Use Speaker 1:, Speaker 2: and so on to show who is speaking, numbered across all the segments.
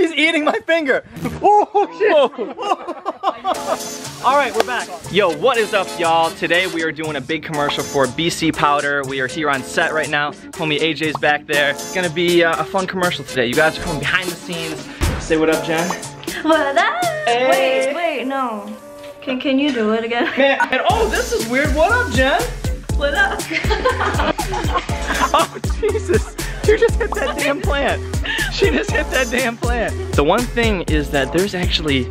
Speaker 1: He's eating my finger. Oh, shit. All right, we're back. Yo, what is up, y'all? Today we are doing a big commercial for BC Powder. We are here on set right now. Homie AJ's back there. It's gonna be uh, a fun commercial today. You guys are coming behind the scenes. Say what up, Jen.
Speaker 2: What up?
Speaker 1: Hey.
Speaker 2: Wait, wait, no. Can can you do it again?
Speaker 1: Man, and oh, this is weird. What up, Jen?
Speaker 2: What up?
Speaker 1: Oh, Jesus. You just hit that damn plant. She just hit that damn plant. The one thing is that there's actually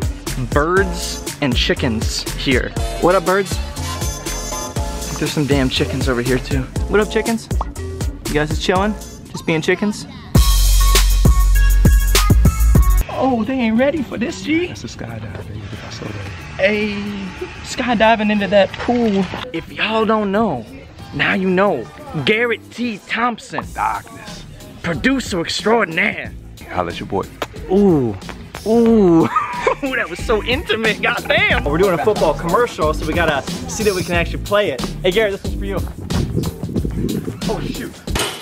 Speaker 1: birds and chickens here. What up, birds? There's some damn chickens over here, too. What up, chickens? You guys just chilling? Just being chickens? Oh, they ain't ready for this, G.
Speaker 3: That's a skydiving.
Speaker 1: Hey, skydiving into that pool. If y'all don't know, now you know. Garrett T. Thompson,
Speaker 3: Darkness.
Speaker 1: Producer extraordinaire.
Speaker 3: Holla at your boy.
Speaker 1: Ooh, ooh, that was so intimate, goddamn. We're doing a football commercial, so we gotta see that we can actually play it. Hey Garrett, this one's for you. Oh shoot.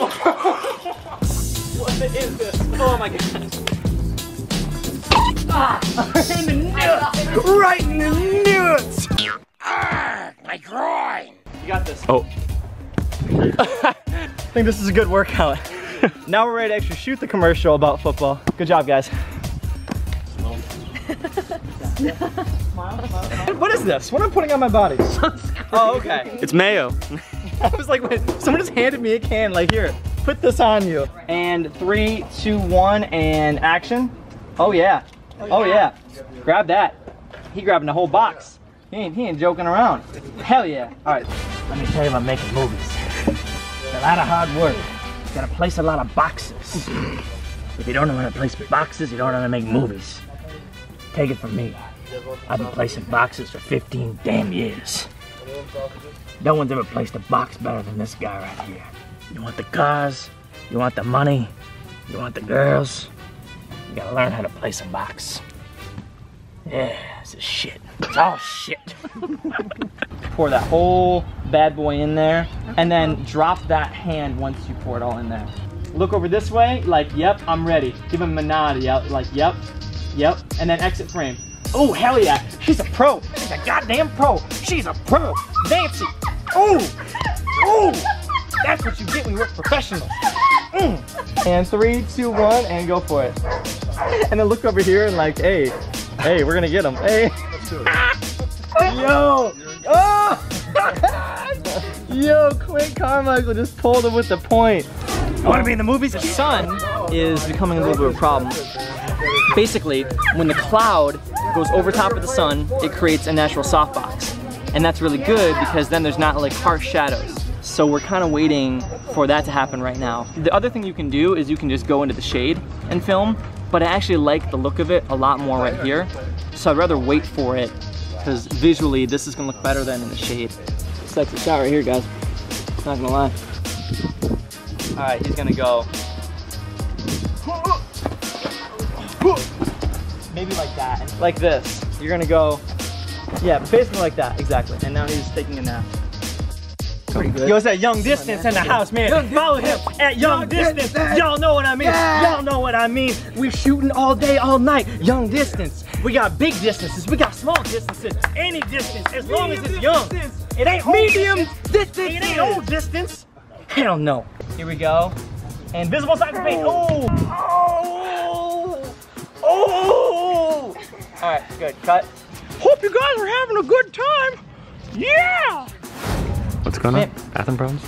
Speaker 1: what is this? Oh my god. Ah, in the nuts! Right in the nuts! my groin! You got this.
Speaker 3: Oh.
Speaker 1: I think this is a good workout. now we're ready to actually shoot the commercial about football. Good job, guys. what is this? What am I putting on my body? oh, okay. It's mayo. I was like, wait, someone just handed me a can, like, here, put this on you. And three, two, one, and action. Oh, yeah. Oh, oh yeah. Grab that. He grabbing the whole box. He ain't, he ain't joking around. Hell yeah. All right. Let me tell you about making movies. It's a lot of hard work. Gotta place a lot of boxes. If you don't know how to place boxes, you don't know how to make movies. Take it from me. I've been placing boxes for 15 damn years. No one's ever placed a box better than this guy right here. You want the cars, you want the money, you want the girls. You gotta learn how to place a box. Yeah, this is shit. It's all shit. pour that whole bad boy in there, and then drop that hand once you pour it all in there. Look over this way, like, yep, I'm ready. Give him a nod, yep, like, yep, yep, and then exit frame. Oh, hell yeah, she's a pro. She's a goddamn pro. She's a pro. Nancy. Ooh, ooh, that's what you get when you work professional. Mm. And three, two, one, and go for it. And then look over here and like, hey, hey, we're gonna get him. Hey. Yo! Yo, Quint Carmichael just pulled him with the point. I want to be in the movies. The sun is becoming a little bit of a problem. Basically, when the cloud goes over top of the sun, it creates a natural softbox. And that's really good because then there's not like harsh shadows. So we're kind of waiting for that to happen right now. The other thing you can do is you can just go into the shade and film, but I actually like the look of it a lot more right here. So I'd rather wait for it because visually this is gonna look better than in the shade. Sexy shot right here, guys. Not gonna lie. All right, he's gonna go. Maybe like that, like this. You're gonna go, yeah, basically like that, exactly. And now he's taking a nap. Yo, it's that young distance in the house, man. Follow him at young distance. Y'all know what I mean. Y'all know what I mean. We shooting all day, all night. Young distance. We got big distances. We got small distances. Any distance, as long as it's young. It ain't medium distance. It ain't old distance. Hell no. Here we go. Invisible visible side of space. Oh. Oh. Oh. All right, good. Cut. Hope you guys are having a good time. Yeah.
Speaker 3: What's going on?
Speaker 1: Man.
Speaker 3: Bathroom problems?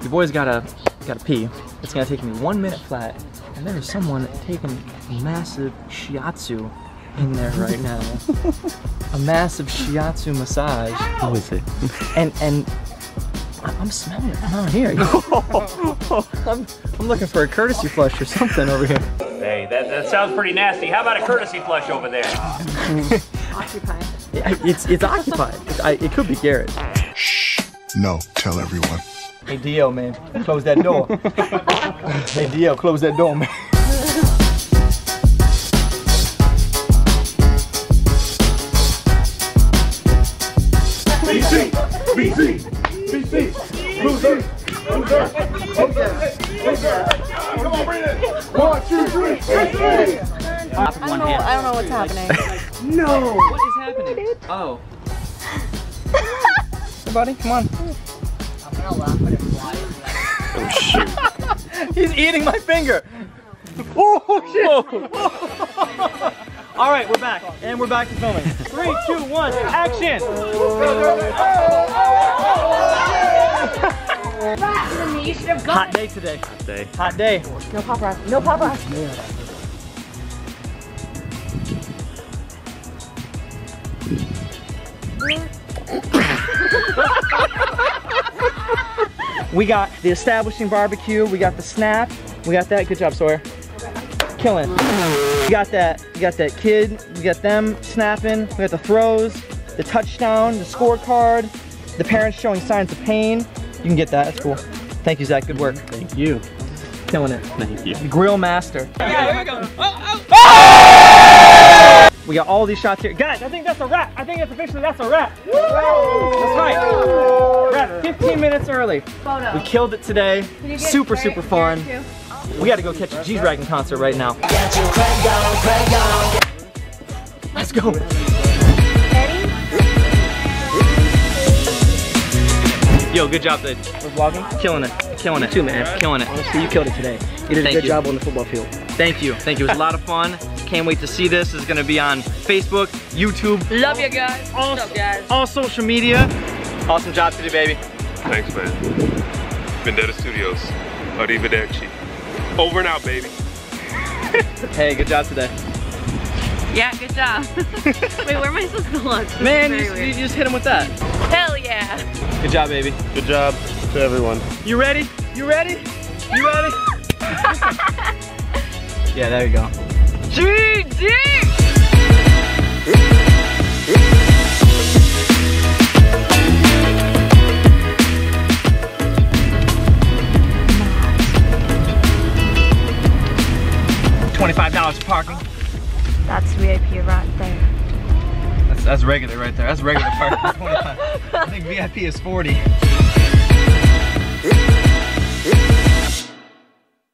Speaker 1: The boys gotta gotta pee. It's gonna take me one minute flat, and there is someone taking massive shiatsu in there right now. a massive shiatsu massage,
Speaker 3: Who is it?
Speaker 1: and and I- I'm smelling it down here. I'm, I'm looking for a courtesy flush or something over here.
Speaker 4: Hey, that, that sounds pretty nasty. How about a courtesy flush over there?
Speaker 2: Occupied.
Speaker 1: I- It's it's occupied. It, I, it could be Garrett. Shh.
Speaker 5: No, tell everyone.
Speaker 1: Hey Dio, man, close that door. hey Dio, close that door, man.
Speaker 5: BC! BC! BC! Loser! Loser! Loser! Loser! Come on, bring it! One, two, three! BC!
Speaker 6: I don't know. I don't know what's happening.
Speaker 1: No! What is happening? Oh. Hey, buddy, come on.
Speaker 3: Oh shoot.
Speaker 1: He's eating my finger. Oh shit! All right, we're back, and we're back to filming. Three, two, one, action! Hot day today.
Speaker 3: Hot day.
Speaker 1: Hot day.
Speaker 6: No paparazzi. No pop paparazzi.
Speaker 1: We got the establishing barbecue. We got the snap. We got that. Good job, Sawyer. Killing. We got that. We got that kid. We got them snapping. We got the throws, the touchdown, the scorecard, the parents showing signs of pain. You can get that. That's cool. Thank you, Zach. Good work.
Speaker 3: Thank you.
Speaker 1: Killing it.
Speaker 3: Thank you.
Speaker 1: Grill master. Yeah, here we go. Oh, oh. We got all these shots here. Guys, I think that's a wrap. I think it's officially that's a wrap. That's right. Wrap 15 minutes early. Photo. We killed it today. Super, super fun. We gotta go catch a G-Dragon concert right now. Let's go. Yo, good job, dude. We're vlogging. Killing it. Killing it. too, man. Killing it.
Speaker 7: Honestly, you killed it today. You did
Speaker 1: Thank
Speaker 7: a good
Speaker 1: you.
Speaker 7: job on the football field.
Speaker 1: Thank you. Thank you. It was a lot of fun. Can't wait to see this. It's gonna be on Facebook, YouTube,
Speaker 6: Love you guys.
Speaker 1: all,
Speaker 6: What's up, guys?
Speaker 1: all social media. Awesome job today, baby.
Speaker 3: Thanks, man. Vendetta Studios. Arrivederci. Over and out, baby.
Speaker 1: Hey, good job today.
Speaker 6: Yeah, good job. Wait, where am I supposed to look? This
Speaker 1: Man, you, you just hit him with that.
Speaker 6: Hell yeah.
Speaker 1: Good job, baby.
Speaker 3: Good job to everyone.
Speaker 1: You ready? You ready? You ready? yeah, there you go.
Speaker 6: GG!
Speaker 1: Twenty-five dollars parking.
Speaker 2: That's VIP right there.
Speaker 1: That's regular right there. That's regular parking. I think VIP is forty.